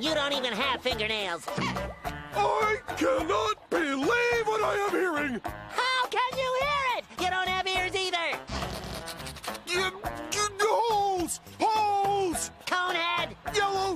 You don't even have fingernails. I cannot believe what I am hearing! How can you hear it? You don't have ears either! Holes! Holes! Conehead! Yellow